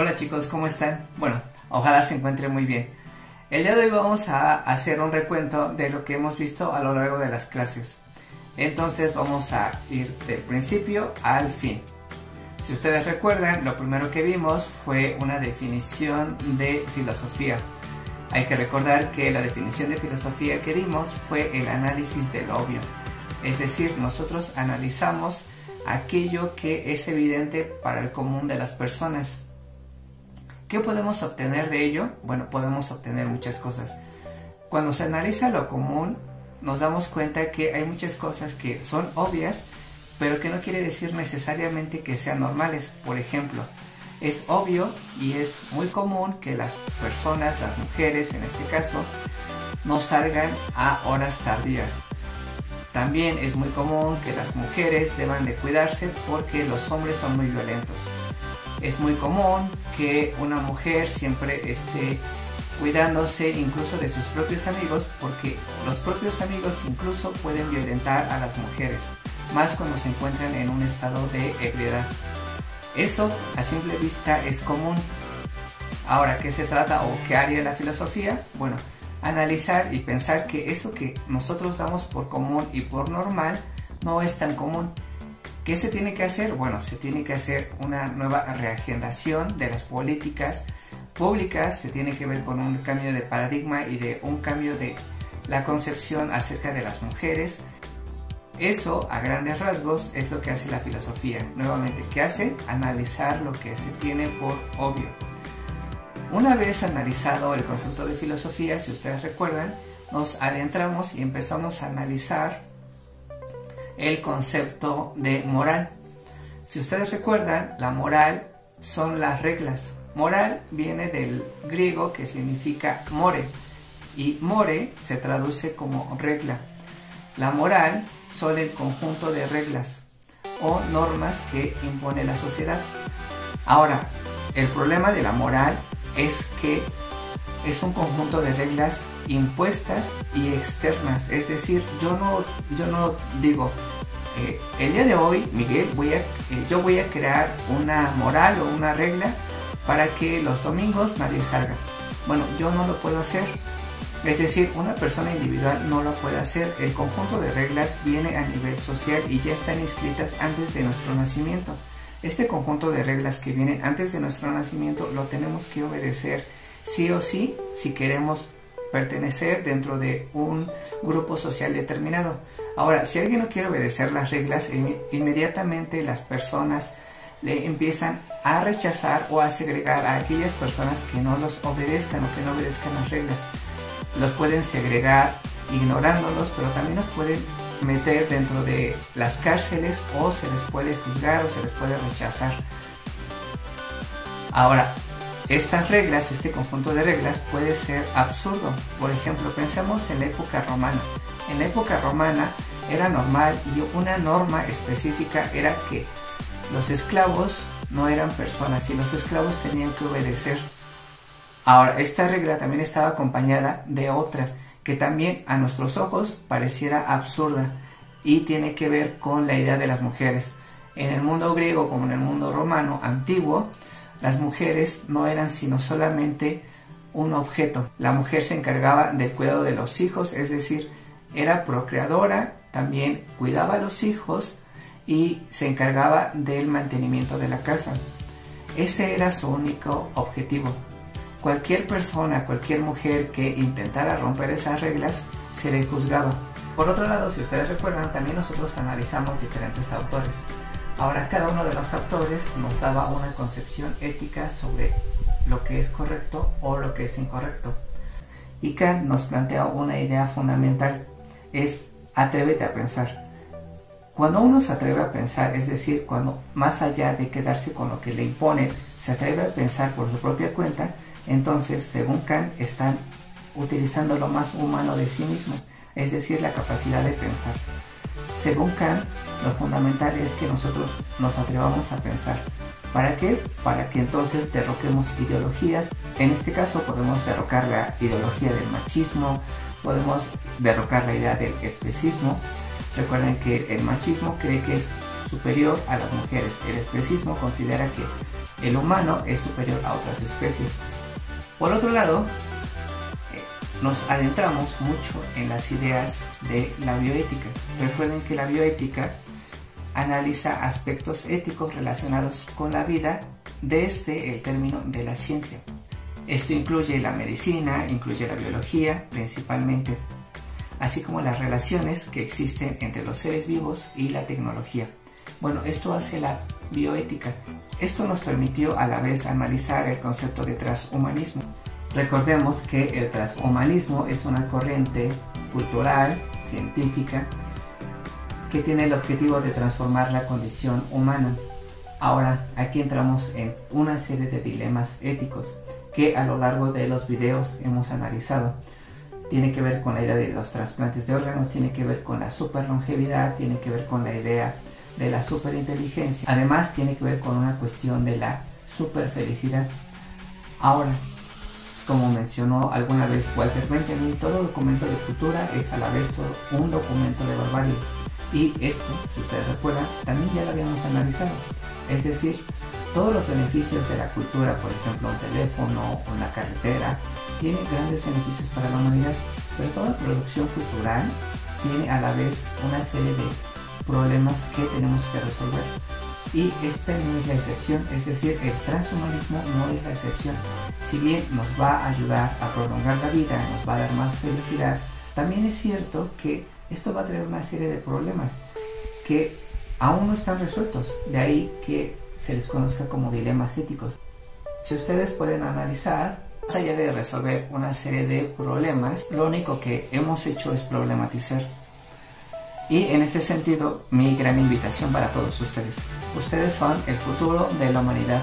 Hola chicos, ¿cómo están? Bueno, ojalá se encuentren muy bien. El día de hoy vamos a hacer un recuento de lo que hemos visto a lo largo de las clases. Entonces vamos a ir del principio al fin. Si ustedes recuerdan, lo primero que vimos fue una definición de filosofía. Hay que recordar que la definición de filosofía que dimos fue el análisis del obvio. Es decir, nosotros analizamos aquello que es evidente para el común de las personas. ¿Qué podemos obtener de ello? Bueno, podemos obtener muchas cosas. Cuando se analiza lo común, nos damos cuenta que hay muchas cosas que son obvias, pero que no quiere decir necesariamente que sean normales. Por ejemplo, es obvio y es muy común que las personas, las mujeres en este caso, no salgan a horas tardías. También es muy común que las mujeres deban de cuidarse porque los hombres son muy violentos. Es muy común que una mujer siempre esté cuidándose incluso de sus propios amigos porque los propios amigos incluso pueden violentar a las mujeres, más cuando se encuentran en un estado de ebriedad. Eso a simple vista es común. Ahora, ¿qué se trata o qué haría la filosofía? Bueno, analizar y pensar que eso que nosotros damos por común y por normal no es tan común. ¿Qué se tiene que hacer? Bueno, se tiene que hacer una nueva reagendación de las políticas públicas, se tiene que ver con un cambio de paradigma y de un cambio de la concepción acerca de las mujeres. Eso, a grandes rasgos, es lo que hace la filosofía. Nuevamente, ¿qué hace? Analizar lo que se tiene por obvio. Una vez analizado el concepto de filosofía, si ustedes recuerdan, nos adentramos y empezamos a analizar el concepto de moral. Si ustedes recuerdan, la moral son las reglas. Moral viene del griego que significa more y more se traduce como regla. La moral son el conjunto de reglas o normas que impone la sociedad. Ahora, el problema de la moral es que es un conjunto de reglas impuestas y externas. Es decir, yo no, yo no digo, eh, el día de hoy, Miguel, voy a, eh, yo voy a crear una moral o una regla para que los domingos nadie salga. Bueno, yo no lo puedo hacer. Es decir, una persona individual no lo puede hacer. El conjunto de reglas viene a nivel social y ya están inscritas antes de nuestro nacimiento. Este conjunto de reglas que vienen antes de nuestro nacimiento lo tenemos que obedecer sí o sí si queremos pertenecer dentro de un grupo social determinado. Ahora, si alguien no quiere obedecer las reglas, inmediatamente las personas le empiezan a rechazar o a segregar a aquellas personas que no los obedezcan o que no obedezcan las reglas. Los pueden segregar ignorándolos, pero también los pueden meter dentro de las cárceles o se les puede juzgar o se les puede rechazar. Ahora, estas reglas, este conjunto de reglas puede ser absurdo. Por ejemplo, pensemos en la época romana. En la época romana era normal y una norma específica era que los esclavos no eran personas y los esclavos tenían que obedecer. Ahora, esta regla también estaba acompañada de otra que también a nuestros ojos pareciera absurda y tiene que ver con la idea de las mujeres. En el mundo griego como en el mundo romano antiguo, las mujeres no eran sino solamente un objeto. La mujer se encargaba del cuidado de los hijos, es decir, era procreadora, también cuidaba a los hijos y se encargaba del mantenimiento de la casa. Ese era su único objetivo. Cualquier persona, cualquier mujer que intentara romper esas reglas, se le juzgaba. Por otro lado, si ustedes recuerdan, también nosotros analizamos diferentes autores. Ahora cada uno de los autores nos daba una concepción ética sobre lo que es correcto o lo que es incorrecto. Y Kant nos plantea una idea fundamental, es atrévete a pensar. Cuando uno se atreve a pensar, es decir, cuando más allá de quedarse con lo que le imponen, se atreve a pensar por su propia cuenta, entonces, según Kant, están utilizando lo más humano de sí mismos, es decir, la capacidad de pensar. Según Kant, lo fundamental es que nosotros nos atrevamos a pensar. ¿Para qué? Para que entonces derroquemos ideologías. En este caso podemos derrocar la ideología del machismo, podemos derrocar la idea del especismo. Recuerden que el machismo cree que es superior a las mujeres. El especismo considera que el humano es superior a otras especies. Por otro lado, eh, nos adentramos mucho en las ideas de la bioética. Recuerden que la bioética analiza aspectos éticos relacionados con la vida desde el término de la ciencia. Esto incluye la medicina, incluye la biología principalmente, así como las relaciones que existen entre los seres vivos y la tecnología. Bueno, esto hace la bioética. Esto nos permitió a la vez analizar el concepto de transhumanismo. Recordemos que el transhumanismo es una corriente cultural, científica, que tiene el objetivo de transformar la condición humana. Ahora, aquí entramos en una serie de dilemas éticos que a lo largo de los videos hemos analizado. Tiene que ver con la idea de los trasplantes de órganos, tiene que ver con la superlongevidad, tiene que ver con la idea de la superinteligencia. Además, tiene que ver con una cuestión de la superfelicidad. Ahora, como mencionó alguna vez Walter Benjamin, todo documento de cultura es a la vez un documento de barbarie. Y esto, si ustedes recuerdan, también ya lo habíamos analizado. Es decir, todos los beneficios de la cultura, por ejemplo, un teléfono, una carretera, tiene grandes beneficios para la humanidad, pero toda producción cultural tiene a la vez una serie de problemas que tenemos que resolver. Y esta no es la excepción, es decir, el transhumanismo no es la excepción. Si bien nos va a ayudar a prolongar la vida, nos va a dar más felicidad, también es cierto que esto va a traer una serie de problemas que aún no están resueltos. De ahí que se les conozca como dilemas éticos. Si ustedes pueden analizar, más allá de resolver una serie de problemas, lo único que hemos hecho es problematizar. Y en este sentido, mi gran invitación para todos ustedes. Ustedes son el futuro de la humanidad.